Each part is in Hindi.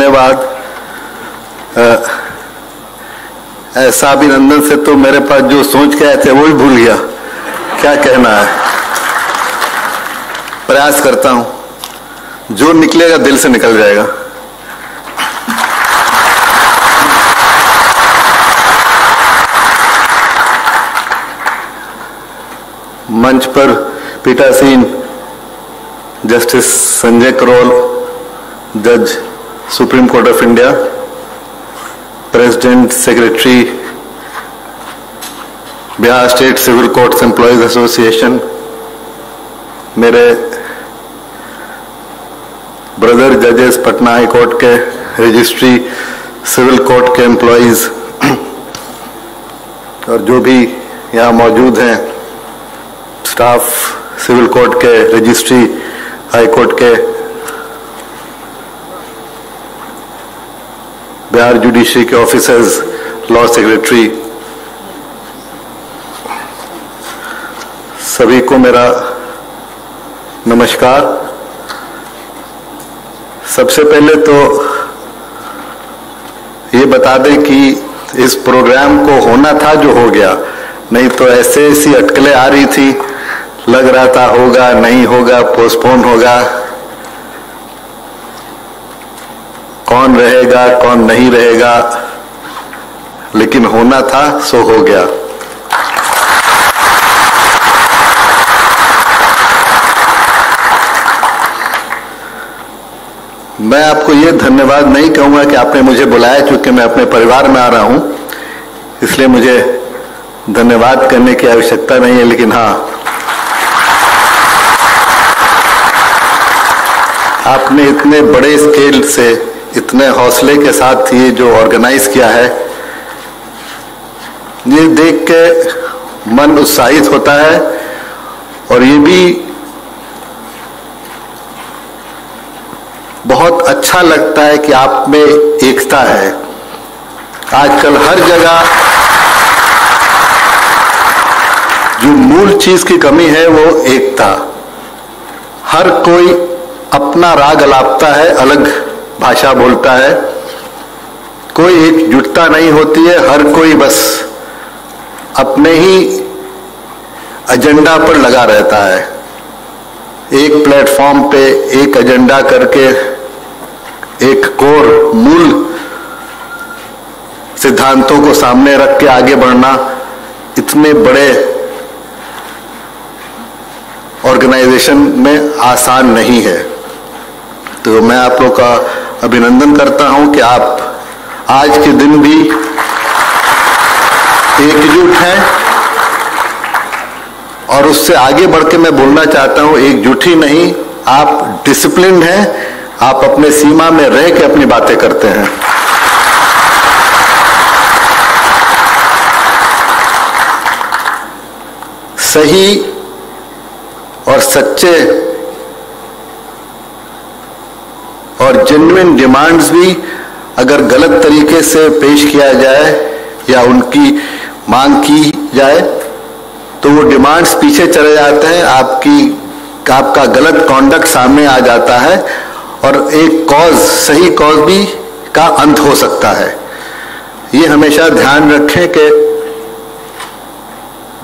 धन्यवाद ऐसा अभिनंदन से तो मेरे पास जो सोच के आए थे, वो ही भूल गया। क्या कहना है? प्रयास करता हूँ। जो निकलेगा, दिल से निकल जाएगा। मंच पर पीटासीन जस्टिस संजय करोल, जज supreme court of India president secretary Bihar state civil courts employees association मेरे ब्रदर जजेस पटना हाई कोर्ट के रजिस्ट्री सिविल कोर्ट के एम्प्लॉयज़ और जो भी यहाँ मौजूद हैं स्टाफ सिविल कोर्ट के रजिस्ट्री हाई कोर्ट के बिहार जुडिशरी के ऑफिसर्स, लॉ सेक्रेटरी, सभी को मेरा नमस्कार। सबसे पहले तो ये बता दें कि इस प्रोग्राम को होना था जो हो गया, नहीं तो ऐसे ऐसी अटकलें आ रही थी, लग रहा था होगा, नहीं होगा, पोस्टपोन होगा। कौन रहेगा, कौन नहीं रहेगा। लेकिन होना था, सो हो गया। मैं आपको ये धन्यवाद नहीं कहूँगा कि आपने मुझे बुलाया, क्योंकि मैं अपने परिवार में आ रहा हूँ। इसलिए मुझे धन्यवाद करने की आवश्यकता नहीं है, लेकिन हाँ। आपने इतने बड़े स्केल से इतने हौसले के साथ ये जो ऑर्गेनाइज किया है, ये देख के मन उत्साहित होता है और ये भी बहुत अच्छा लगता है कि आप में एकता है। आजकल हर जगह जो मूल चीज़ की कमी है वो एकता। हर कोई अपना राग अलापता है, अलग भाषा बोलता है। कोई एकजुटता नहीं होती है, हर कोई बस अपने ही एजेंडा पर लगा रहता है। एक प्लेटफॉर्म पे एक एजेंडा करके एक कोर मूल सिद्धांतों को सामने रख के आगे बढ़ना इतने बड़े ऑर्गेनाइजेशन में आसान नहीं है। तो मैं आप लोग का अभिनंदन करता हूँ कि आप आज के दिन भी एकजुट हैं और उससे आगे बढ़ के मैं बोलना चाहता हूँ, एकजुट ही नहीं, आप डिसिप्लिन हैं, आप अपने सीमा में रह के अपनी बातें करते हैं। सही और सच्चे और जेन्युइन डिमांड्स भी अगर गलत तरीके से पेश किया जाए या उनकी मांग की जाए तो वो डिमांड्स पीछे चले जाते हैं, आपकी, आपका गलत कॉन्डक्ट सामने आ जाता है और एक कॉज सही कॉज भी का अंत हो सकता है। ये हमेशा ध्यान रखें कि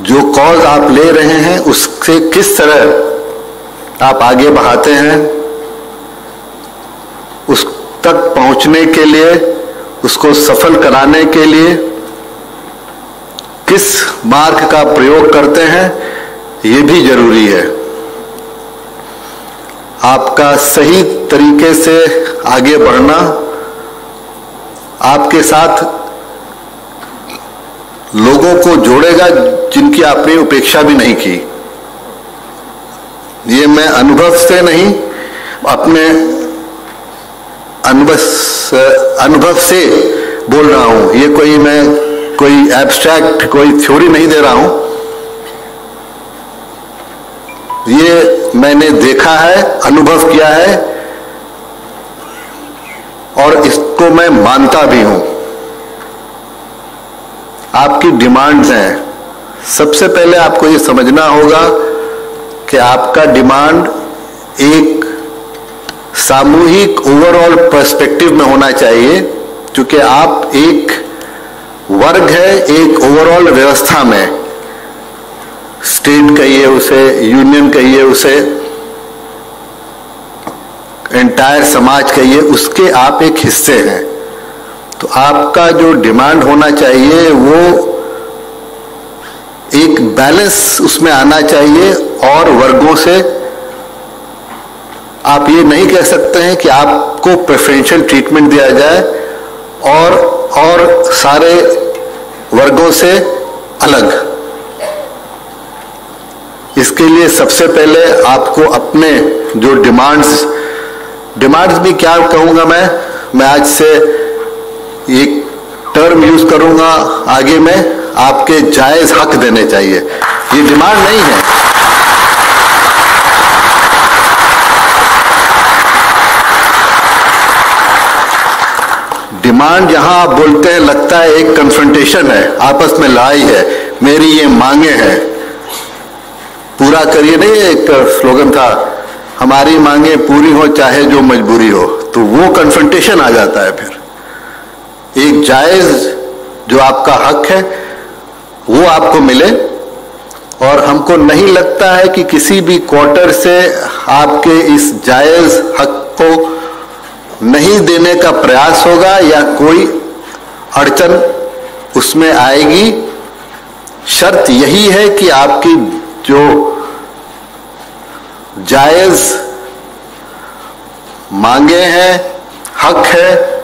जो कॉज आप ले रहे हैं, उससे किस तरह आप आगे बढ़ाते हैं तक पहुँचने के लिए, उसको सफल कराने के लिए किस मार्ग का प्रयोग करते हैं, ये भी ज़रूरी है। आपका सही तरीके से आगे बढ़ना, आपके साथ लोगों को जोड़ेगा जिनकी आपने उपेक्षा भी नहीं की। ये मैं अनुभव से नहीं, अपने अनुभव अनुभव से बोल रहा हूँ। ये कोई मैं, कोई एब्स्ट्रैक्ट कोई थ्योरी नहीं दे रहा हूँ। ये मैंने देखा है, अनुभव किया है, और इसको मैं मानता भी हूँ। आपकी डिमांड्स हैं। सबसे पहले आपको ये समझना होगा कि आपका डिमांड एक सामूहिक ओवरऑल पर्सपेक्टिव में होना चाहिए, क्योंकि आप एक वर्ग है, एक ओवरऑल व्यवस्था में। स्टेट कहिए उसे यूनियन कहिए उसे एंटायर समाज कहिए, उसके आप एक हिस्से हैं। तो आपका जो डिमांड होना चाहिए, वो एक बैलेंस उसमें आना चाहिए और वर्गों से आप ये नहीं कह सकते हैं कि आपको प्रेफरेंशियल ट्रीटमेंट दिया जाए और और सारे वर्गों से अलग। इसके लिए सबसे पहले आपको अपने जो डिमांड्स डिमांड्स भी क्या कहूँगा मैं? मैं आज से एक टर्म यूज़ करूँगा, आगे में आपके जायज़ हक देने चाहिए। ये डिमांड नहीं है। डिमांड जहाँ आप बोलते हैं, लगता है एक कन्फ्रंटेशन है, आपस में लड़ाई है, मेरी ये मांगे हैं। पूरा करिए, नहीं एक स्लोगन था, हमारी मांगे पूरी हो, चाहे जो मजबूरी हो तो वो कन्फ्रंटेशन आ जाता है फिर। एक जायज़ जो आपका हक है, वो आपको मिले, और हमको नहीं लगता है कि किसी भी क्वार्टर से आपके इस जायज़ हक को नहीं देने का प्रयास होगा या कोई अड़चन उसमें आएगी, शर्त यही है कि आपकी जो जायज़ मांगे हैं, हक है,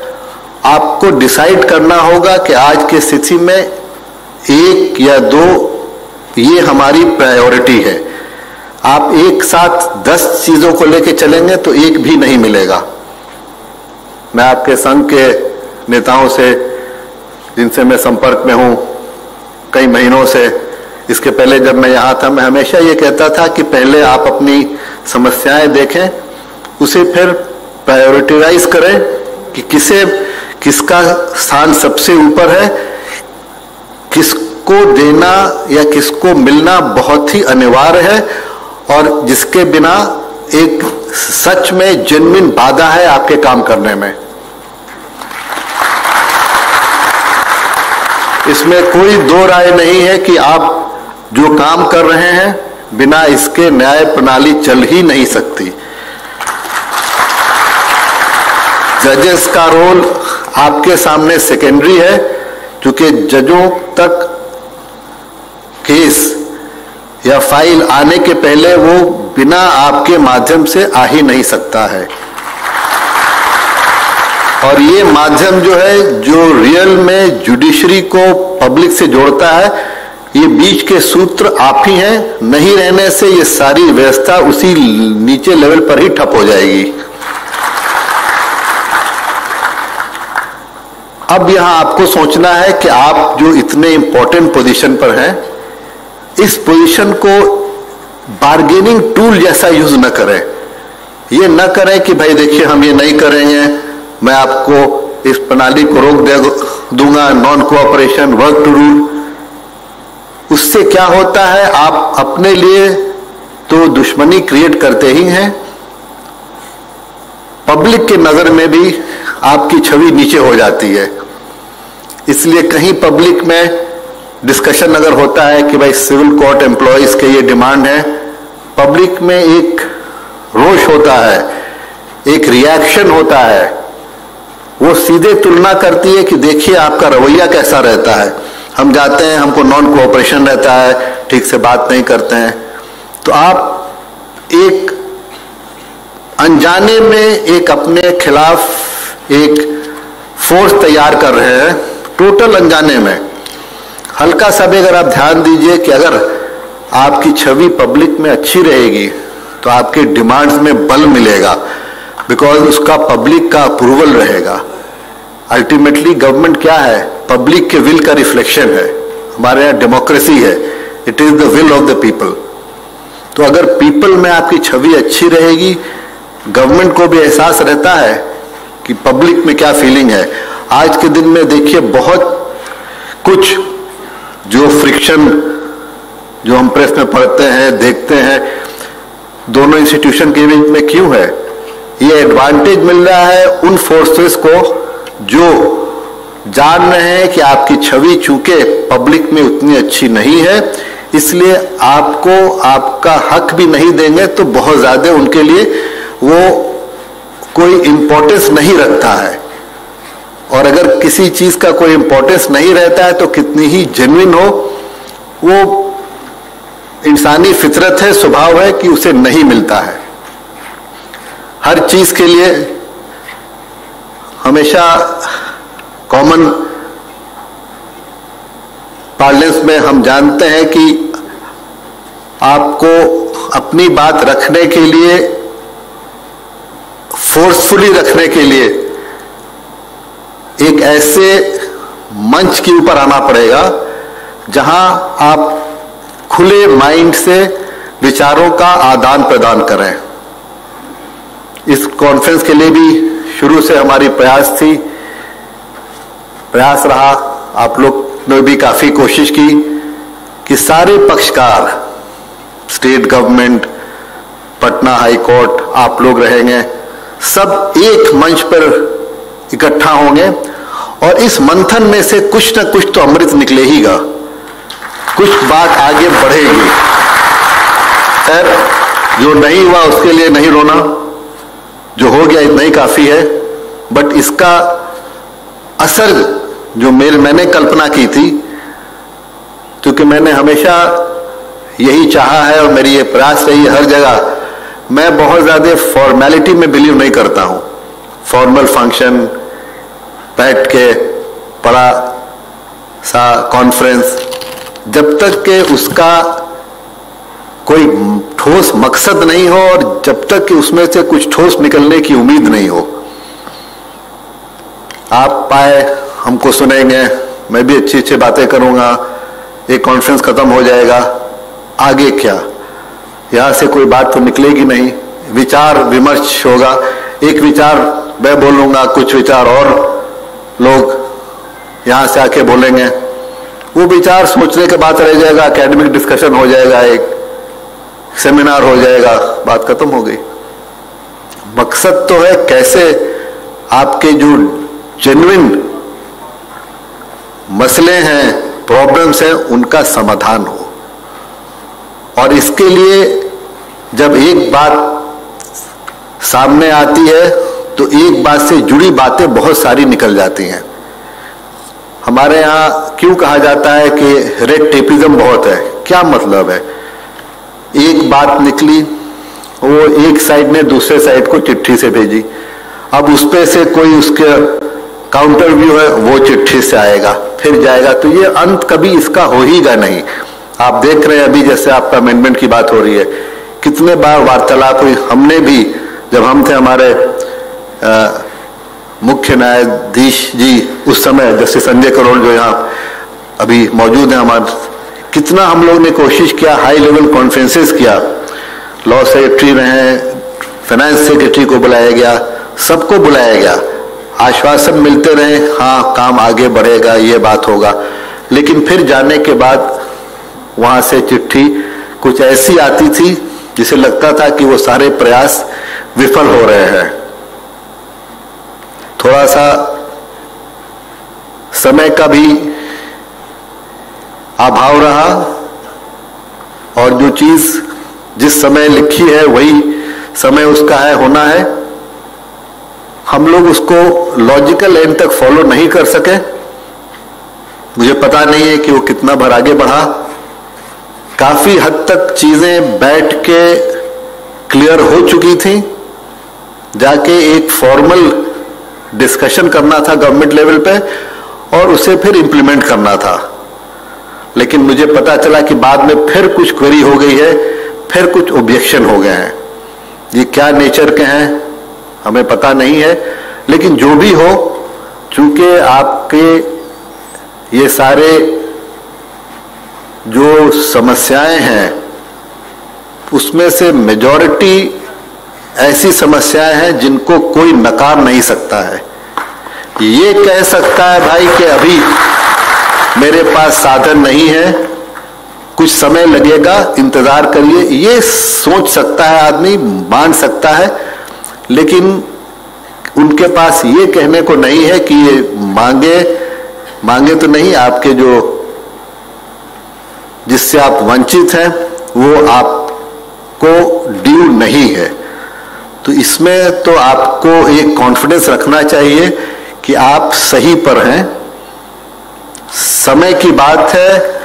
आपको डिसाइड करना होगा कि आज की स्थिति में एक या दो, ये हमारी प्रायोरिटी है। आप एक साथ दस चीज़ों को लेकर चलेंगे तो एक भी नहीं मिलेगा। मैं आपके संघ के नेताओं से, जिनसे मैं संपर्क में हूँ, कई महीनों से, इसके पहले जब मैं यहाँ था, मैं हमेशा ये कहता था कि पहले आप अपनी समस्याएँ देखें, उसे फिर प्रायोरिटाइज करें कि किसे, किसका स्थान सबसे ऊपर है, किसको देना या किसको मिलना बहुत ही अनिवार्य है, और जिसके बिना एक सच में जेनविन बाधा है आपके काम करने में। इसमें कोई दो राय नहीं है कि आप जो काम कर रहे हैं, बिना इसके न्याय प्रणाली चल ही नहीं सकती। जजेस का रोल आपके सामने सेकेंडरी है, क्योंकि जजों तक केस या फ़ाइल आने के पहले वो बिना आपके माध्यम से आ ही नहीं सकता है। और ये माध्यम जो है, जो रियल में जुडिशरी को पब्लिक से जोड़ता है, ये बीच के सूत्र आप ही हैं, नहीं रहने से ये सारी व्यवस्था उसी नीचे लेवल पर ही ठप हो जाएगी। अब यहाँ आपको सोचना है कि आप जो इतने इंपॉर्टेंट पोजीशन पर हैं, इस पोजीशन को बार्गेनिंग टूल जैसा यूज़ न करें। ये न करें कि भाई देखिए हम ये नहीं करेंगे मैं आपको इस प्रणाली को रोक दे दूँगा non cooperation work to rule उससे क्या होता है, आप अपने लिए तो दुश्मनी क्रिएट करते ही हैं। पब्लिक के नज़र में भी आपकी छवि नीचे हो जाती है। इसलिए कहीं पब्लिक में डिस्कशन अगर होता है कि भाई सिविल कोर्ट एम्प्लॉयज़ के ये डिमांड है पब्लिक में एक रोष होता है, एक रिएक्शन होता है। वो सीधे तुलना करती है कि देखिए आपका रवैया कैसा रहता है। हम जाते हैं, हमको नॉन कोऑपरेशन रहता है, ठीक से बात नहीं करते हैं। तो आप एक अनजाने में एक अपने खिलाफ एक फोर्स तैयार कर रहे हैं टोटल अनजाने में। हल्का सा भी अगर आप ध्यान दीजिए कि अगर आपकी छवि पब्लिक में अच्छी रहेगी तो आपके डिमांड्स में बल मिलेगा बिकॉज़ उसका पब्लिक का अप्रूवल रहेगा। अल्टीमेटली गवर्नमेंट क्या है? पब्लिक के विल का रिफ्लेक्शन है। हमारे यहाँ डेमोक्रेसी है। It is the will of the people तो अगर पीपल में आपकी छवि अच्छी रहेगी गवर्नमेंट को भी एहसास रहता है कि पब्लिक में क्या फीलिंग है। आज के दिन में देखिए, बहुत कुछ जो फ्रिक्शन जो हम प्रेस में पढ़ते हैं, देखते हैं, दोनों इंस्टीट्यूशन के बीच में क्यों है? ये एडवांटेज मिल रहा है उन फोर्सेस को जो जान रहे हैं कि आपकी छवि चूँकि पब्लिक में उतनी अच्छी नहीं है, इसलिए आपको आपका हक भी नहीं देंगे तो बहुत ज़्यादा उनके लिए वो कोई इंपॉर्टेंस नहीं रखता है। और अगर किसी चीज़ का कोई इंपॉर्टेंस नहीं रहता है तो कितनी ही जेन्युइन हो, वो इंसानी फितरत है, स्वभाव है कि उसे नहीं मिलता है। हर चीज़ के लिए हमेशा कॉमन पार्लेंस में हम जानते हैं कि आपको अपनी बात रखने के लिए फोर्सफुली रखने के लिए एक ऐसे मंच के ऊपर आना पड़ेगा, जहाँ आप खुले माइंड से विचारों का आदान प्रदान करें। इस कॉन्फ्रेंस के लिए भी शुरू से हमारी प्रयास थी। प्रयास रहा। आप लोग ने भी काफ़ी कोशिश की कि सारे पक्षकार state government Patna high court आप लोग रहेंगे। सब एक मंच पर इकट्ठा होंगे और इस मंथन में से कुछ ना कुछ तो अमृत निकले हीगा कुछ बात आगे बढ़ेगी। खैर, जो नहीं हुआ उसके लिए नहीं रोना। जो हो गया इतना ही काफ़ी है। बट इसका असर जो मेरे, मैंने कल्पना की थी, क्योंकि मैंने हमेशा यही चाहा है और मेरी ये प्रयास रही हर जगह। मैं बहुत ज़्यादा फॉर्मेलिटी में बिलीव नहीं करता हूँ। फॉर्मल फ़ंक्शन बैठ के बड़ा सा कॉन्फ्रेंस जब तक के उसका कोई ठोस मकसद नहीं हो और जब तक कि उसमें से कुछ ठोस निकलने की उम्मीद नहीं हो। आप पाए हमको सुनेंगे, मैं भी अच्छी अच्छी बातें करूँगा, एक कॉन्फ्रेंस खत्म हो जाएगा, आगे क्या? यहाँ से कोई बात तो निकलेगी नहीं। विचार विमर्श होगा। एक विचार मैं बोलूँगा, कुछ विचार और लोग यहाँ से आके बोलेंगे। वो विचार सोचने के बाद रह जाएगा एकेडमिक डिस्कशन हो जाएगा, एक सेमिनार हो जाएगा, बात खत्म हो गई। मकसद तो है कैसे आपके जो जेन्युइन मसले हैं प्रॉब्लम्स हैं, उनका समाधान हो। और इसके लिए जब एक बात सामने आती है तो एक बात से जुड़ी बातें बहुत सारी निकल जाती हैं। हमारे यहाँ क्यों कहा जाता है कि रेड टेपिज्म बहुत है? क्या मतलब है? एक बात निकली, वो एक साइड ने दूसरे साइड को चिट्ठी से भेजी। अब उस पर से कोई उसके काउंटर व्यू है, वो चिट्ठी से आएगा, फिर जाएगा। तो ये अंत कभी इसका हो ही गा नहीं। आप देख रहे हैं अभी जैसे आपका अमेंडमेंट की बात हो रही है। कितने बार वार्तालाप हुई। हमने भी, जब हम थे हमारे मुख्य न्यायाधीश जी, उस समय जस्टिस संजय करोल जो यहाँ अभी मौजूद हैं, हमारे कितना हम लोग ने कोशिश किया हाई लेवल कॉन्फ्रेंसेस किया लॉ सेक्रेटरी रहे फाइनेंस सेक्रेटरी को बुलाया गया, सबको बुलाया गया। आश्वासन मिलते रहे हाँ काम आगे बढ़ेगा, ये बात होगा। लेकिन फिर जाने के बाद वहाँ से चिट्ठी कुछ ऐसी आती थी, जिसे लगता था कि वो सारे प्रयास विफल हो रहे हैं। थोड़ा सा समय का भी अभाव रहा और जो चीज़ जिस समय लिखी है वही समय उसका है, होना है। हम लोग उसको लॉजिकल एंड तक फॉलो नहीं कर सके। मुझे पता नहीं है कि वो कितना भर आगे बढ़ा। काफ़ी हद तक चीज़ें बैठ के क्लियर हो चुकी थी, जाके एक फॉर्मल डिस्कशन करना था गवर्नमेंट लेवल पे और उसे फिर इंप्लीमेंट करना था। लेकिन मुझे पता चला कि बाद में फिर कुछ क्वेरी हो गई है, फिर कुछ ऑब्जेक्शन हो गए हैं। ये क्या नेचर के हैं, हमें पता नहीं है। लेकिन जो भी हो, चूँकि आपके ये सारे जो समस्याएँ हैं, उसमें से मेजॉरिटी ऐसी समस्याएँ हैं जिनको कोई नकार नहीं सकता है। ये कह सकता है भाई कि अभी मेरे पास साधन नहीं है, कुछ समय लगेगा, इंतज़ार करिए। ये सोच सकता है आदमी, मान सकता है, लेकिन उनके पास ये कहने को नहीं है कि ये मांगे। मांगे तो नहीं, आपके जो जिससे आप वंचित हैं, वो आपको ड्यू नहीं है। तो इसमें तो आपको एक कॉन्फिडेंस रखना चाहिए कि आप सही पर हैं। समय की बात है।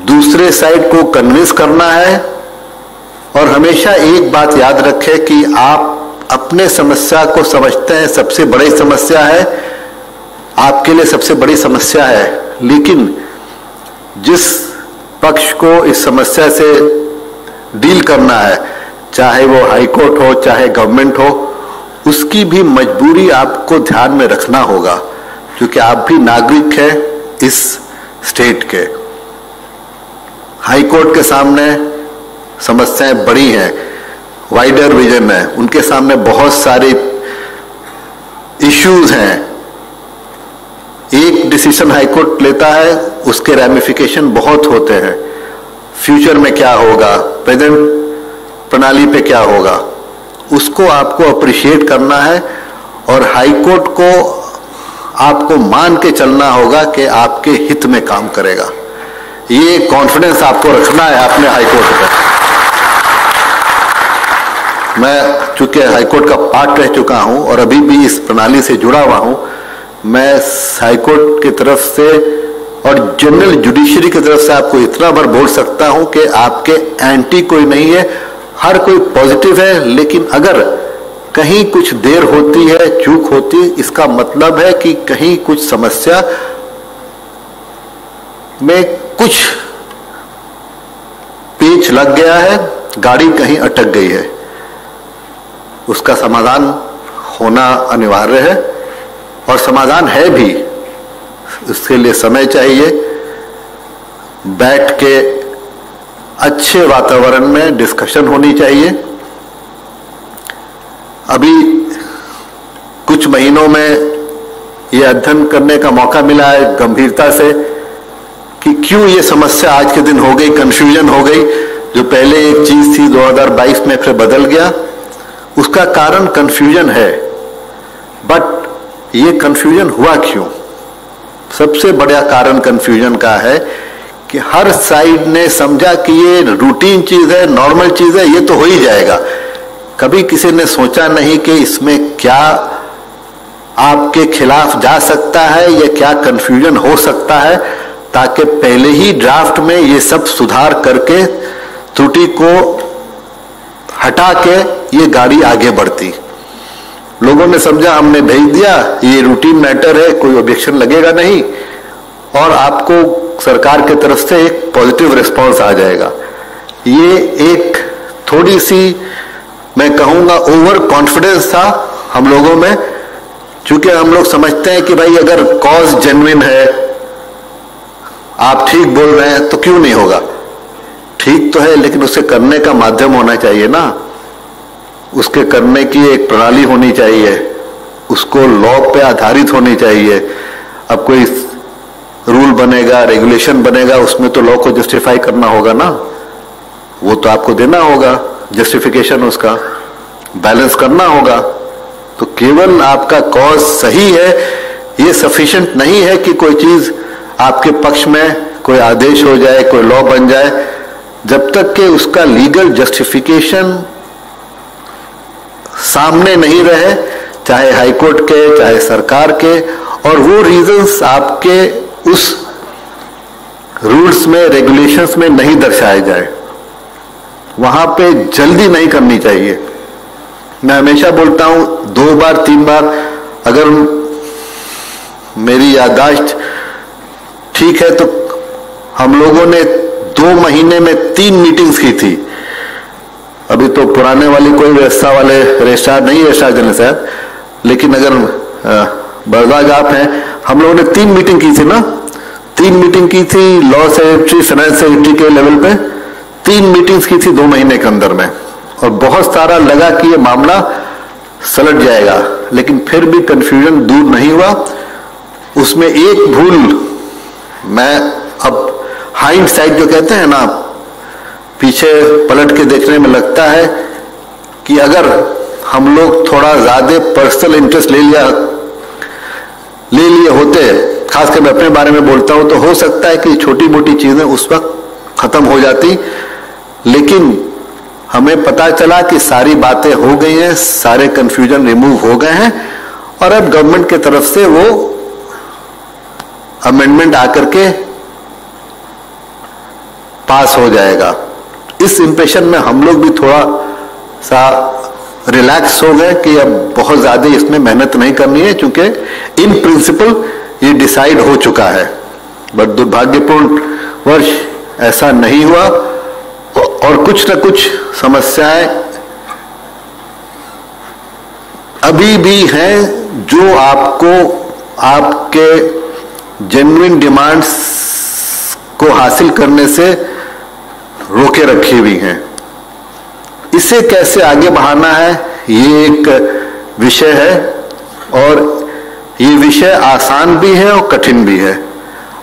दूसरे साइड को कन्विंस करना है। और हमेशा एक बात याद रखें कि आप अपने समस्या को समझते हैं। सबसे बड़ी समस्या है। आपके लिए सबसे बड़ी समस्या है। लेकिन जिस पक्ष को इस समस्या से डील करना है चाहे वो हाई कोर्ट हो, चाहे गवर्नमेंट हो, उसकी भी मजबूरी आपको ध्यान में रखना होगा, क्योंकि आप भी नागरिक हैं इस स्टेट के। हाई कोर्ट के सामने समस्याएँ बड़ी हैं वाइडर विजन है, उनके सामने बहुत सारे इश्यूज़ हैं। एक डिसीज़न हाईकोर्ट लेता है, उसके रेमिफिकेशन बहुत होते हैं। फ्यूचर में क्या होगा? प्रेजेंट प्रणाली पे क्या होगा? उसको आपको अप्रिशिएट करना है और हाईकोर्ट को आपको मान के चलना होगा कि आपके हित में काम करेगा। ये कॉन्फिडेंस आपको रखना है अपने हाईकोर्ट पर मैं चूँकि हाईकोर्ट का पार्ट रह चुका हूँ और अभी भी इस प्रणाली से जुड़ा हुआ हूँ, मैं हाईकोर्ट की तरफ़ से और जनरल जुडिशरी की तरफ़ से आपको इतना बार बोल सकता हूँ कि आपके एंटी कोई नहीं है। हर कोई पॉजिटिव है, लेकिन अगर कहीं कुछ देर होती है, चूक होती है, इसका मतलब है कि कहीं कुछ समस्या में कुछ पेच लग गया है, गाड़ी कहीं अटक गई है। उसका समाधान होना अनिवार्य है, और समाधान है भी। इसके लिए समय चाहिए, बैठ के अच्छे वातावरण में डिस्कशन होनी चाहिए। अभी कुछ महीनों में ये अध्ययन करने का मौका मिला है गंभीरता से कि क्यों ये समस्या आज के दिन हो गई कंफ्यूजन हो गई, जो पहले एक चीज़ थी 2022 में फिर बदल गया। उसका कारण कंफ्यूजन है। बट ये कंफ्यूजन हुआ क्यों? सबसे बड़ा कारण कंफ्यूजन का है कि हर साइड ने समझा कि ये रूटीन चीज़ है नॉर्मल चीज़ है, ये तो हो ही जाएगा। कभी किसी ने सोचा नहीं कि इसमें क्या आपके खिलाफ जा सकता है या क्या कंफ्यूजन हो सकता है, ताकि पहले ही ड्राफ्ट में ये सब सुधार करके, त्रुटि को हटा के ये गाड़ी आगे बढ़ती। लोगों ने समझा, हमने भेज दिया, ये रूटीन मैटर है, कोई ऑब्जेक्शन लगेगा नहीं। और आपको सरकार की तरफ़ से एक पॉजिटिव रिस्पांस आ जाएगा। ये एक थोड़ी सी, मैं कहूँगा ओवर कॉन्फिडेंस था हम लोगों में, क्योंकि हम लोग समझते हैं कि भाई अगर कॉज जेन्युइन है, आप ठीक बोल रहे हैं तो क्यों नहीं होगा? ठीक तो है, लेकिन उसे करने का माध्यम होना चाहिए ना। उसके करने की एक प्रणाली होनी चाहिए, उसको लॉ पे आधारित होनी चाहिए। अब कोई बनेगा रेगुलेशन बनेगा, उसमें तो लॉ को जस्टिफाई करना होगा ना। वो तो आपको देना होगा जस्टिफिकेशन उसका। बैलेंस करना होगा। तो केवल आपका कॉज सही है, ये सफिशिएंट नहीं है कि कोई चीज़ आपके पक्ष में कोई आदेश हो जाए, कोई लॉ बन जाए, जब तक कि उसका लीगल जस्टिफिकेशन सामने नहीं रहे, चाहे हाईकोर्ट के, चाहे सरकार के, और वो रीजंस आपके उस रूल्स में, रेगुलेशंस में नहीं दर्शाए जाए, वहाँ पे जल्दी नहीं करनी चाहिए। मैं हमेशा बोलता हूँ, दो बार, तीन बार, अगर मेरी यादाश्त ठीक है तो हम लोगों ने दो महीने में तीन मीटिंग्स की थी। अभी तो पुराने वाली कोई व्यवस्था वाले रजिस्ट्रार नहीं जनरल साहब, लेकिन अगर बरदाज आप हैं, हम लोगों ने तीन मीटिंग की थी ना? तीन मीटिंग की थी लॉ सेक्रेटरी फाइनेंस सेक्रेटरी के लेवल पे। तीन मीटिंग्स की थी दो महीने के अंदर में। और बहुत सारा लगा कि ये मामला सलट जाएगा। लेकिन फिर भी कंफ्यूजन दूर नहीं हुआ। उसमें एक भूल मैं अब हाइंड साइड जो कहते हैं ना, पीछे पलट के देखने में लगता है कि अगर हम लोग थोड़ा ज़्यादा पर्सनल इंटरेस्ट ले लिया, ले लिए होते खासकर मैं अपने बारे में बोलता हूँ तो हो सकता है कि छोटी मोटी चीज़ें उस वक्त खत्म हो जाती। लेकिन हमें पता चला कि सारी बातें हो गई हैं, सारे कंफ्यूजन रिमूव हो गए हैं, और अब गवर्नमेंट की तरफ़ से वो अमेंडमेंट आकर के पास हो जाएगा। इस इंप्रेशन में हम लोग भी थोड़ा सा रिलैक्स हो गए कि अब बहुत ज़्यादा इसमें मेहनत नहीं करनी है, क्योंकि इन प्रिंसिपल ये डिसाइड हो चुका है। बट दुर्भाग्यपूर्ण वर्ष ऐसा नहीं हुआ और कुछ न कुछ समस्याएँ अभी भी हैं जो आपको, आपके जेन्युन डिमांड्स को हासिल करने से रोके रखी हुई हैं। इसे कैसे आगे बढ़ाना है, ये एक विषय है और ये विषय आसान भी है और कठिन भी है।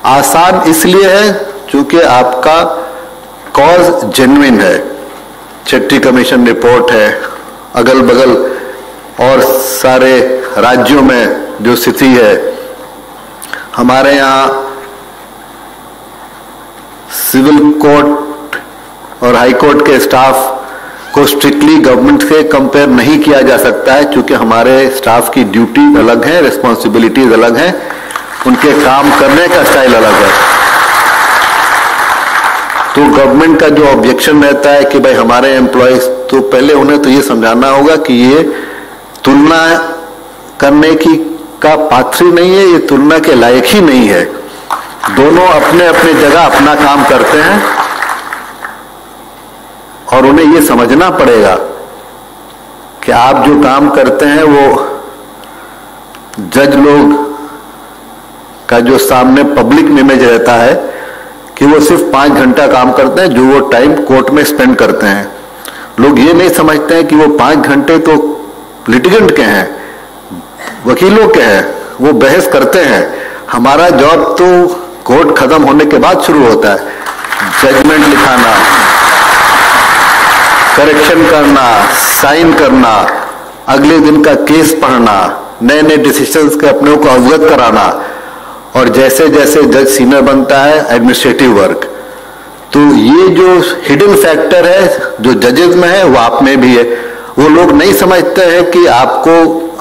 आसान इसलिए है क्योंकि आपका कॉज जेन्युन है। चट्टी कमीशन रिपोर्ट है अगल बगल और सारे राज्यों में जो स्थिति है। हमारे यहाँ सिविल कोर्ट और हाई कोर्ट के स्टाफ को स्ट्रिक्टली गवर्नमेंट से कंपेयर नहीं किया जा सकता है, क्योंकि हमारे स्टाफ की ड्यूटी अलग है रिस्पॉन्सिबिलिटीज अलग हैं, उनके काम करने का स्टाइल अलग है। तो गवर्नमेंट का जो ऑब्जेक्शन रहता है कि भाई हमारे एम्प्लॉयज़ तो पहले उन्हें तो ये समझाना होगा कि ये तुलना करने की का पात्र ही नहीं है, ये तुलना के लायक ही नहीं है। दोनों अपने अपने जगह अपना काम करते हैं। और उन्हें ये समझना पड़ेगा कि आप जो काम करते हैं, वो जज लोग का जो सामने पब्लिक इमेज रहता है कि वो सिर्फ़ पाँच घंटा काम करते हैं, जो वो टाइम कोर्ट में स्पेंड करते हैं। लोग ये नहीं समझते हैं कि वो पाँच घंटे तो लिटिगेंट के हैं, वकीलों के हैं, वो बहस करते हैं। हमारा जॉब तो कोर्ट खत्म होने के बाद शुरू होता है, जजमेंट लिखाना। करेक्शन करना साइन करना, अगले दिन का केस पढ़ना नए नए डिसीजंस के अपने को अवगत कराना, और जैसे जैसे जज सीनियर बनता है एडमिनिस्ट्रेटिव वर्क तो ये जो हिडन फैक्टर है, जो जजेस में है, वो आप में भी है। वो लोग नहीं समझते हैं कि आपको,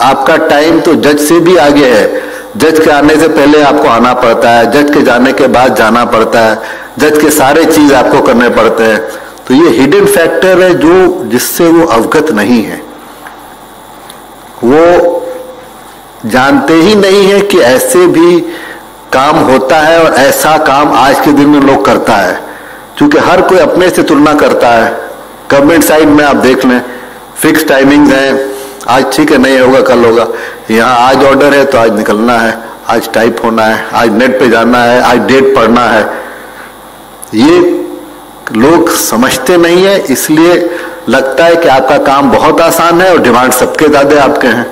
आपका टाइम तो जज से भी आगे है। जज के आने से पहले आपको आना पड़ता है जज के जाने के बाद जाना पड़ता है जज के सारे चीज़ आपको करने पड़ते हैं। तो ये हिडन फैक्टर है जो जिससे वो अवगत नहीं है। वो जानते ही नहीं है कि ऐसे भी काम होता है और ऐसा काम आज के दिन में लोग करता है। क्योंकि हर कोई अपने से तुलना करता है। गवर्नमेंट साइड में आप देख लें फिक्स टाइमिंग्स हैं। आज ठीक है, नहीं होगा, कल होगा। यहाँ आज ऑर्डर है तो आज निकलना है। आज टाइप होना है, आज नेट पे जाना है, आज डेट पढ़ना है। ये लोग समझते नहीं है, इसलिए लगता है कि आपका काम बहुत आसान है और डिमांड सबके ज़्यादा आपके हैं।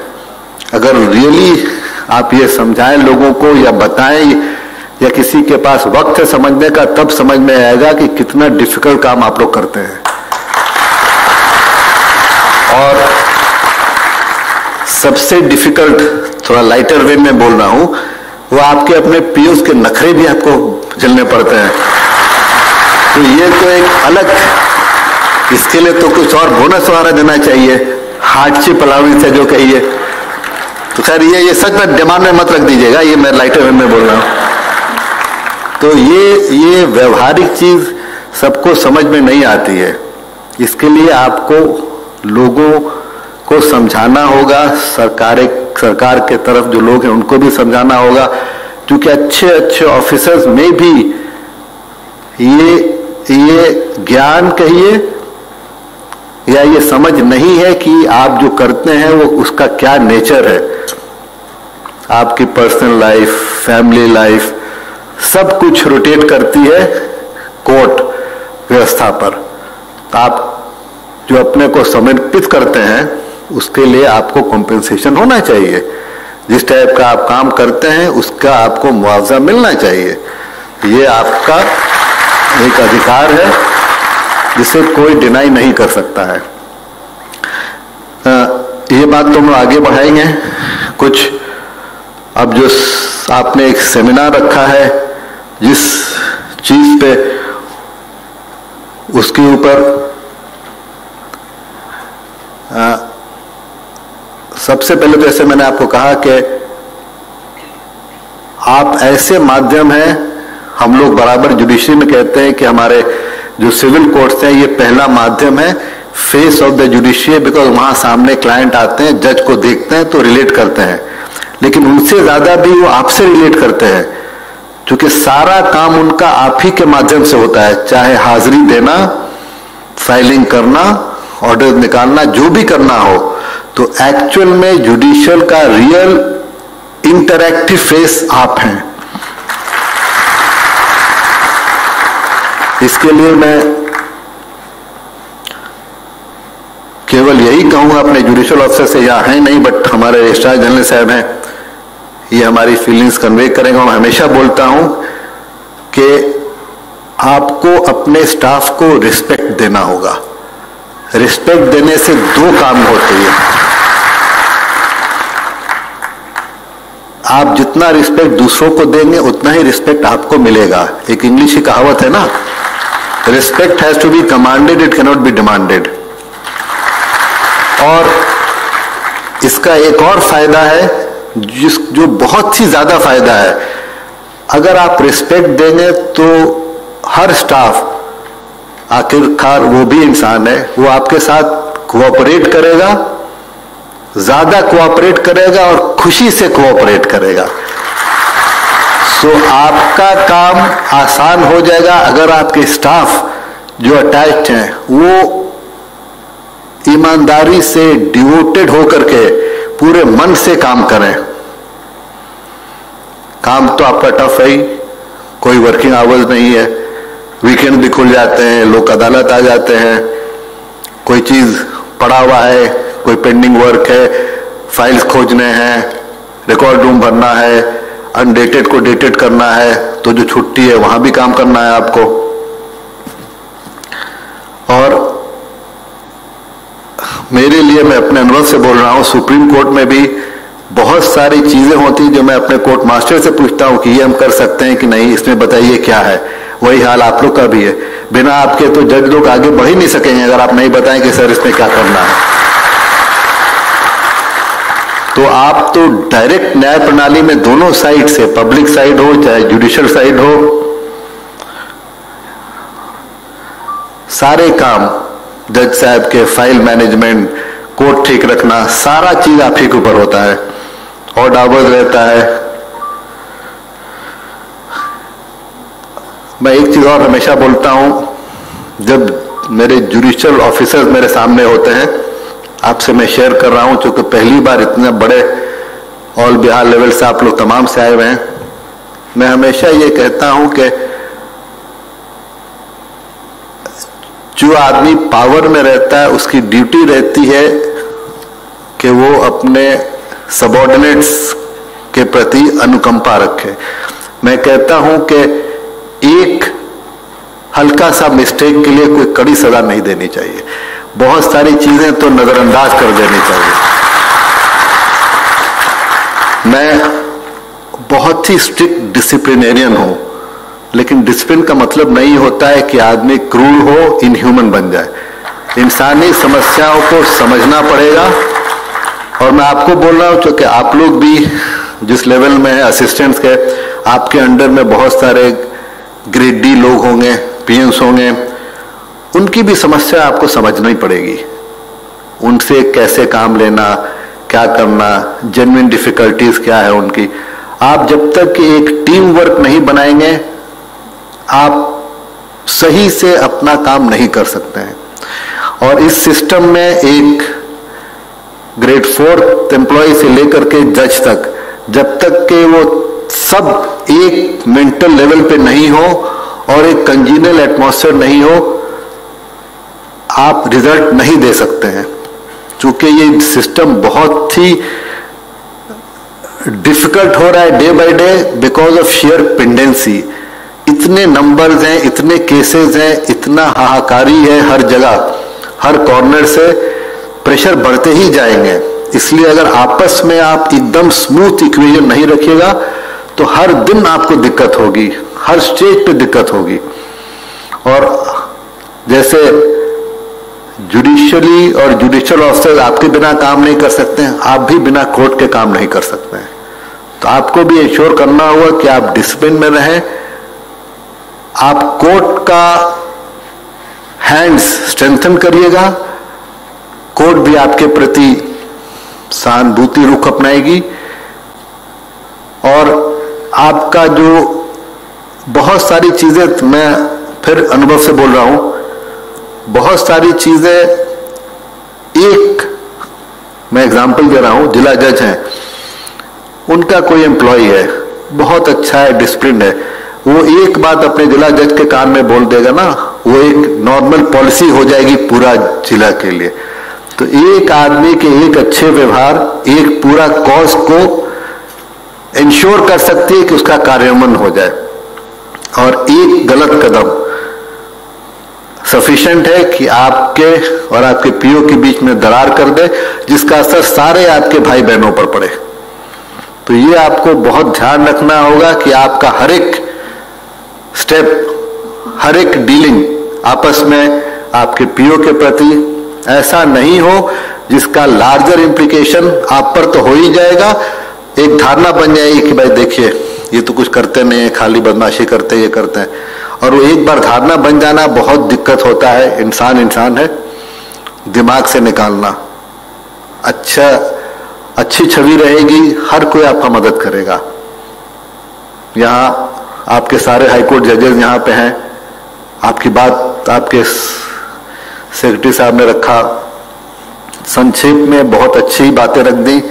अगर रियली आप ये समझाएँ लोगों को या बताएँ या किसी के पास वक्त है समझने का, तब समझ में आएगा कि कितना डिफ़िकल्ट काम आप लोग करते हैं। और सबसे डिफ़िकल्ट थोड़ा लाइटर वे में बोल रहा हूँ, वो आपके अपने पीयूष के नखरे भी आपको झेलने पड़ते हैं। तो ये तो एक अलग इसके लिए तो कुछ और बोनस वगैरह देना चाहिए। हार्ट चिप अलाउंस से जो कहिए तो खैर ये ये सच में डिमांड में मत रख दीजिएगा, ये मैं लाइटर वे में बोल रहा हूँ। तो ये ये व्यवहारिक चीज़ सबको समझ में नहीं आती है। इसके लिए आपको लोगों को समझाना होगा, सरकार सरकार के तरफ़ जो लोग हैं, उनको भी समझाना होगा, क्योंकि अच्छे अच्छे ऑफिसर्स में भी ये ये ज्ञान कहिए, या ये समझ नहीं है कि आप जो करते हैं, वो उसका क्या नेचर है? आपकी पर्सनल लाइफ, फैमिली लाइफ, सब कुछ रोटेट करती है कोर्ट व्यवस्था पर। आप जो अपने को समर्पित करते हैं, उसके लिए आपको कॉम्पेंसेशन होना चाहिए। जिस टाइप का आप काम करते हैं, उसका आपको मुआवजा मिलना चाहिए। ये आपका एक अधिकार है जिसे कोई डिनाई नहीं कर सकता है। ये बात तो हम आगे बढ़ाएँगे। कुछ, अब जो आपने एक सेमिनार रखा है, जिस चीज़ पे उसके ऊपर सबसे पहले तो ऐसे मैंने आपको कहा कि आप ऐसे माध्यम हैं हम लोग बराबर जुडिशरी में कहते हैं कि हमारे जो सिविल कोर्ट्स हैं, ये पहला माध्यम है face of the judiciary because वहाँ सामने क्लाइंट आते हैं जज को देखते हैं तो रिलेट करते हैं। लेकिन उनसे ज़्यादा भी वो आपसे रिलेट करते हैं। क्योंकि सारा काम उनका आप ही के माध्यम से होता है, चाहे हाजिरी देना फाइलिंग करना ऑर्डर निकालना, जो भी करना हो तो एक्चुअल में जुडिशियल का रियल इंटरैक्टिव फेस आप हैं। इसके लिए मैं केवल यही कहूँगा, अपने जुडिशियल ऑफिसर से यहाँ है नहीं बट हमारे रजिस्ट्रार जनरल साहब हैं। ये हमारी फीलिंग्स कन्वे करेंगे। मैं हमेशा बोलता हूँ कि आपको अपने स्टाफ को रिस्पेक्ट देना होगा। रिस्पेक्ट देने से दो काम होते हैं। आप जितना रिस्पेक्ट दूसरों को देंगे, उतना ही रिस्पेक्ट आपको मिलेगा। एक इंग्लिश की कहावत है ना respect has to be commanded it cannot be demanded और इसका एक और फ़ायदा है, जिस, जो बहुत ही ज़्यादा फ़ायदा है। अगर आप रिस्पेक्ट देंगे तो हर स्टाफ आखिरकार वो भी इंसान है, वो आपके साथ कोऑपरेट करेगा, ज़्यादा कोऑपरेट करेगा और खुशी से कोऑपरेट करेगा। सो आपका काम आसान हो जाएगा अगर आपके स्टाफ जो अटैच हैं, वो ईमानदारी से डिवोटेड होकर के पूरे मन से काम करें। काम तो आपका टफ है ही, कोई वर्किंग आवर्स नहीं है। वीकेंड भी खुल जाते हैं लोक अदालत आ जाते हैं। कोई चीज़ पड़ा हुआ है, कोई पेंडिंग वर्क है फाइल्स खोजने हैं रिकॉर्ड रूम भरना है अनडेटेड को डेटेड करना है तो जो छुट्टी है, वहाँ भी काम करना है आपको। और मेरे लिए मैं अपने अनुभव से बोल रहा हूँ सुप्रीम कोर्ट में भी बहुत सारी चीज़ें होती जो मैं अपने कोर्ट मास्टर से पूछता हूँ कि ये हम कर सकते हैं कि नहीं, इसमें बताइए क्या है। वही हाल आप लोग का भी है। बिना आपके तो जज लोग आगे बढ़ ही नहीं सकेंगे, अगर आप नहीं बताएँ कि सर इसमें क्या करना है। तो आप तो डायरेक्ट न्याय प्रणाली में दोनों साइड से पब्लिक साइड हो, चाहे जुडिशियल साइड हो, सारे काम जज साहब के फ़ाइल मैनेजमेंट कोर्ट ठीक रखना, सारा चीज़ आप ही के ऊपर होता है। और डावर्स रहता है। मैं एक चीज़ और हमेशा बोलता हूँ, जब मेरे जुडिशियल ऑफिसर्स मेरे सामने होते हैं आपसे मैं शेयर कर रहा हूँ, क्योंकि पहली बार इतने बड़े ऑल बिहार लेवल से आप लोग तमाम से आए हुए हैं। मैं हमेशा ये कहता हूँ कि जो आदमी पावर में रहता है, उसकी ड्यूटी रहती है कि वो अपने सबॉर्डिनेट्स के प्रति अनुकंपा रखे। मैं कहता हूँ कि एक हल्का सा मिस्टेक के लिए कोई कड़ी सजा नहीं देनी चाहिए। बहुत सारी चीज़ें तो नजरअंदाज कर देनी चाहिए। मैं बहुत ही स्ट्रिक्ट डिसिप्लिनेरियन हूँ, लेकिन डिसिप्लिन का मतलब नहीं होता है कि आदमी क्रूर हो इनह्यूमन बन जाए। इंसानी समस्याओं को समझना पड़ेगा। और मैं आपको बोल रहा हूँ, क्योंकि आप लोग भी जिस लेवल में है असिस्टेंट्स के, आपके अंडर में बहुत सारे ग्रेड डी लोग होंगे पीएंस होंगे। उनकी भी समस्या आपको समझना ही पड़ेगी। उनसे कैसे काम लेना, क्या करना जेन्युइन डिफिकल्टीज क्या है उनकी। आप जब तक एक टीम वर्क नहीं बनाएँगे, आप सही से अपना काम नहीं कर सकते हैं। और इस सिस्टम में एक ग्रेड फोर्थ एम्प्लॉय से लेकर के जज तक, जब तक के वो सब एक मेंटल लेवल पे नहीं हो और एक कंजीनल एटमॉस्फेयर नहीं हो आप रिज़ल्ट नहीं दे सकते हैं। क्योंकि ये सिस्टम बहुत ही डिफ़िकल्ट हो रहा है day by day because of share pendency इतने नंबर्स हैं, इतने केसेस हैं, इतना हाहाकारी है हर जगह, हर कॉर्नर से प्रेशर बढ़ते ही जाएँगे। इसलिए अगर आपस में आप एकदम स्मूथ इक्वेशन नहीं रखिएगा तो हर दिन आपको दिक्कत होगी, हर स्टेज पे दिक्कत होगी। और जैसे जुडिशियली और जुडिशियल ऑफिसर आपके बिना काम नहीं कर सकते हैं, आप भी बिना कोर्ट के काम नहीं कर सकते हैं। तो आपको भी इंश्योर करना होगा कि आप डिसिप्लिन में रहें। आप कोर्ट का हैंड्स स्ट्रेंथन करिएगा। कोर्ट भी आपके प्रति सहानुभूति रुख अपनाएगी। और आपका जो बहुत सारी चीज़ें मैं फिर अनुभव से बोल रहा हूँ बहुत सारी चीज़ें एक, मैं एग्जांपल दे रहा हूँ, जिला जज हैं। उनका कोई एम्प्लॉय है, बहुत अच्छा है डिसिप्लिन है। वो एक बात अपने जिला जज के कान में बोल देगा ना, वो एक नॉर्मल पॉलिसी हो जाएगी पूरा जिला के लिए। तो एक आदमी के एक अच्छे व्यवहार, एक पूरा कॉज को इंश्योर कर सकती है कि उसका कार्यान्वयन हो जाए। और एक गलत कदम सफिशिएंट है कि आपके और आपके पीओ के बीच में दरार कर दे, जिसका असर सारे आपके भाई बहनों पर पड़े। तो ये आपको बहुत ध्यान रखना होगा कि आपका हर एक स्टेप हर एक डीलिंग आपस में आपके पीओ के प्रति ऐसा नहीं हो, जिसका लार्जर इंप्लीकेशन आप पर तो हो ही जाएगा। एक धारणा बन जाएगी कि भाई देखिए, ये तो कुछ करते नहीं है, खाली बदमाशी करते, ये करते हैं। और वो एक बार धारणा बन जाना बहुत दिक्कत होता है। इंसान इंसान है। दिमाग से निकालना। अच्छा अच्छी छवि रहेगी, हर कोई आपका मदद करेगा। यहाँ आपके सारे हाईकोर्ट जजेस यहाँ पे हैं। आपकी बात आपके सेक्रेटरी साहब ने रखा। संक्षेप में बहुत अच्छी बातें रख दी।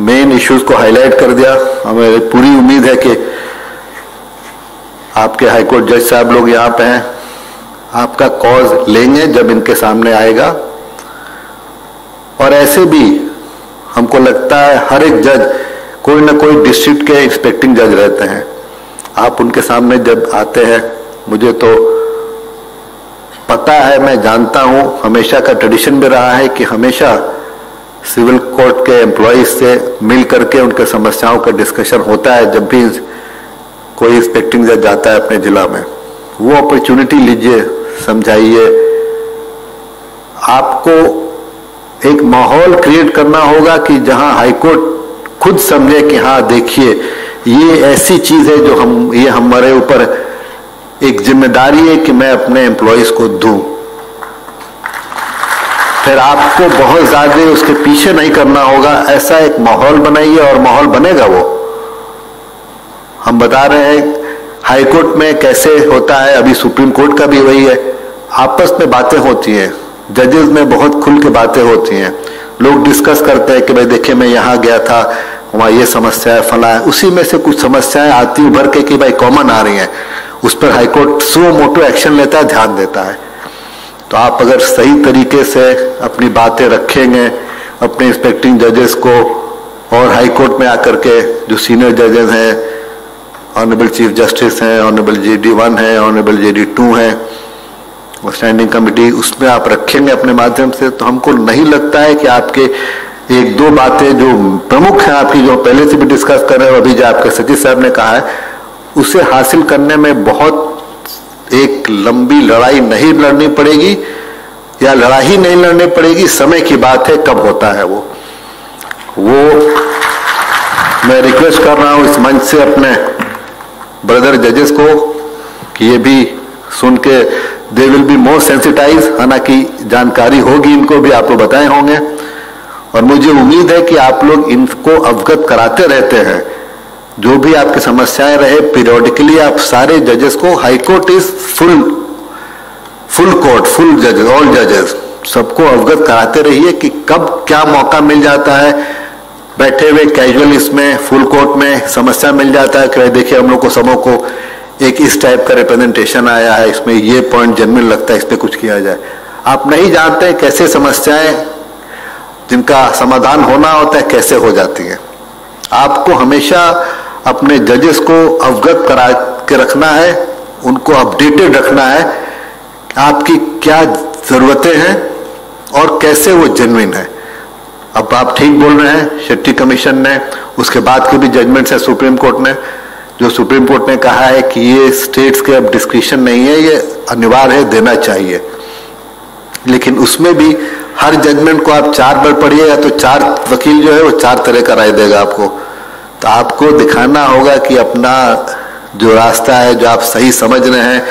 मेन इश्यूज़ को हाईलाइट कर दिया। हमें पूरी उम्मीद है कि आपके हाईकोर्ट जज साहब लोग यहाँ पे हैं। आपका कॉज लेंगे जब इनके सामने आएगा। और ऐसे भी हमको लगता है हर एक जज कोई ना कोई डिस्ट्रिक्ट के इंस्पेक्टिंग जज रहते हैं। आप उनके सामने जब आते हैं, मुझे तो पता है, मैं जानता हूँ, हमेशा का ट्रेडिशन भी रहा है कि हमेशा सिविल कोर्ट के एम्प्लॉयज़ से मिल करके उनके समस्याओं का डिस्कशन होता है। जब भी कोई इंस्पेक्टिंग जज जाता है अपने जिला में, वो अपॉर्चुनिटी लीजिए, समझाइए। आपको एक माहौल क्रिएट करना होगा कि जहाँ हाईकोर्ट खुद समझे कि हाँ देखिए, ये ऐसी चीज़ है जो हम, ये हमारे ऊपर एक ज़िम्मेदारी है कि मैं अपने एम्प्लॉयज़ को दूँ। फिर आपको बहुत ज़्यादा उसके पीछे नहीं करना होगा, ऐसा एक माहौल बनाइए और माहौल बनेगा वो। हम बता रहे हैं हाईकोर्ट में कैसे होता है, अभी सुप्रीम कोर्ट का भी वही है। आपस में बातें होती हैं, जजेस में बहुत खुल के बातें होती हैं। लोग डिस्कस करते हैं कि भाई देखिए, मैं यहाँ गया था, वहाँ ये समस्या है, फला है। उसी में से कुछ समस्याएँ आती उभर के कि भाई कॉमन आ रही हैं। उस पर हाईकोर्ट सो मोटो एक्शन लेता है, ध्यान देता है। तो आप अगर सही तरीके से अपनी बातें रखेंगे, अपने इंस्पेक्टिंग जजेस को, और हाईकोर्ट में आकर के जो सीनियर जजेस हैं ऑनरेबल चीफ जस्टिस हैं ऑनरेबल जे डी वन है ऑनरेबल जे डी टू है। स्टैंडिंग कमेटी उसमें आप रखेंगे अपने माध्यम से तो हमको नहीं लगता है कि आपके एक दो बातें जो प्रमुख हैं आपकी, जो पहले से भी डिस्कस कर रहे हो, अभी जो आपके सचिव साहब ने कहा है, उसे हासिल करने में बहुत एक लंबी लड़ाई नहीं लड़नी पड़ेगी, या लड़ाई नहीं लड़नी पड़ेगी, समय की बात है, कब होता है वो। वो मैं रिक्वेस्ट कर रहा हूँ इस मंच से अपने ब्रदर जजेस को कि ये भी सुन के they will be more sensitise हालाँकि जानकारी होगी इनको भी आप लोग बताए होंगे और मुझे उम्मीद है कि आप लोग इनको अवगत कराते रहते हैं जो भी आपकी समस्याएँ रहे पीरियोडिकली आप सारे जजेस को high court is full full court full जजेस ऑल जजेस सबको अवगत कराते रहिए कि कब क्या मौका मिल जाता है बैठे हुए कैजुअल इसमें फुल कोर्ट में समस्या मिल जाता है। कि देखिए, हम लोग को सबों को एक इस टाइप का रिप्रेजेंटेशन आया है। इसमें ये पॉइंट जेनविन लगता है इस पर कुछ किया जाए। आप नहीं जानते कैसे समस्याएँ जिनका समाधान होना होता है, कैसे हो जाती है। आपको हमेशा अपने जजेस को अवगत करा के रखना है, उनको अपडेटेड रखना है आपकी क्या ज़रूरतें हैं और कैसे वो जेनविन है। अब आप ठीक बोल रहे हैं, शेट्टी कमीशन ने, उसके बाद के भी जजमेंट्स है सुप्रीम कोर्ट ने, जो सुप्रीम कोर्ट ने कहा है कि ये स्टेट्स के अब डिस्क्रिप्शन नहीं है, ये अनिवार्य है, देना चाहिए। लेकिन उसमें भी हर जजमेंट को आप चार बार पढ़िएगा तो चार वकील जो है, वो चार तरह का राय देगा आपको। तो आपको दिखाना होगा कि अपना जो रास्ता है, जो आप सही समझ रहे हैं,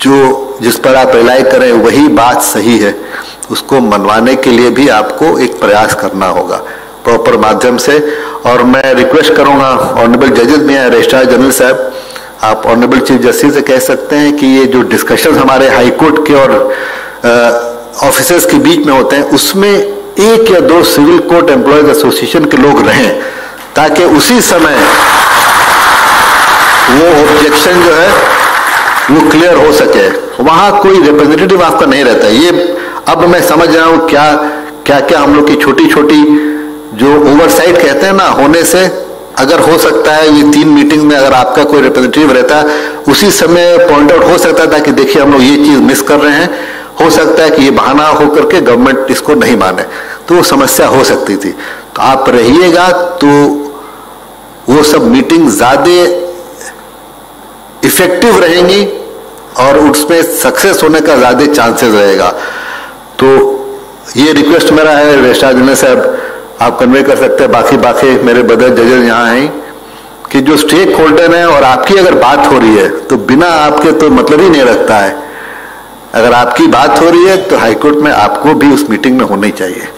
जो जिस पर आप रिलाई करें, वही बात सही है। उसको मनवाने के लिए भी आपको एक प्रयास करना होगा। प्रॉपर माध्यम से। और मैं रिक्वेस्ट करूँगा ऑनरेबल जजेस में रजिस्ट्रार जनरल साहब, आप ऑनरेबल चीफ जस्टिस से कह सकते हैं कि ये जो डिस्कशन हमारे हाई कोर्ट के और ऑफिसर्स के बीच में होते हैं, उसमें एक या दो सिविल कोर्ट एम्प्लॉयज़ एसोसिएशन के लोग रहें, ताकि उसी समय वो ऑब्जेक्शन जो है, वो क्लियर हो सके। वहाँ कोई रिप्रेजेंटेटिव आपका नहीं रहता। ये अब मैं समझ रहा हूँ क्या क्या क्या हम लोग की छोटी छोटी जो ओवरसाइट कहते हैं ना, होने से अगर हो सकता है ये तीन मीटिंग में अगर आपका कोई रिप्रेजेंटेटिव रहता, उसी समय पॉइंट आउट हो सकता था कि देखिए हम लोग ये चीज़ मिस कर रहे हैं। हो सकता है कि ये बहाना होकर के गवर्नमेंट इसको नहीं माने। तो वो समस्या हो सकती थी। तो आप रहिएगा तो वो सब मीटिंग ज़्यादा इफ़ेक्टिव रहेंगी और उसमें सक्सेस होने का ज़्यादा चांसेस रहेगा। तो ये रिक्वेस्ट मेरा है जनरल साहब आप कन्वे कर सकते हैं। बाकी बाकी मेरे बदर जजेस यहाँ हैं कि जो स्टेक होल्डर हैं और आपकी अगर बात हो रही है तो बिना आपके तो मतलब ही नहीं रखता है। अगर आपकी बात हो रही है तो हाईकोर्ट में आपको भी उस मीटिंग में होनी चाहिए।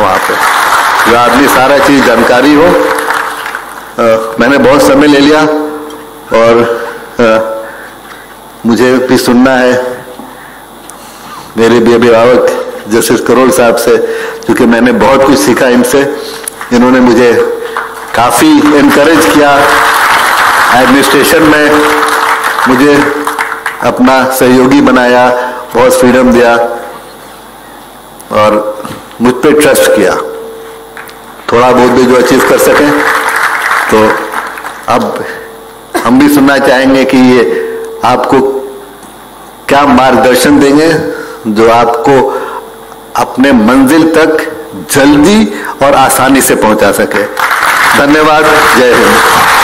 वहाँ पे। जो आदमी सारा चीज़ जानकारी हो आ, मैंने बहुत समय ले लिया और आ, मुझे भी सुनना है। मेरे भी अभिभावक जस्टिस करोल साहब से, क्योंकि मैंने बहुत कुछ सीखा इनसे। इन्होंने मुझे काफ़ी इनकरेज किया। एडमिनिस्ट्रेशन में मुझे अपना सहयोगी बनाया, बहुत फ्रीडम दिया और मुझ पर ट्रस्ट किया। थोड़ा बहुत भी जो अचीव कर सकें तो अब हम भी सुनना चाहेंगे कि ये आपको क्या मार्गदर्शन देंगे। जो आपको अपने मंजिल तक जल्दी और आसानी से पहुँचा सके। धन्यवाद। जय हिंद।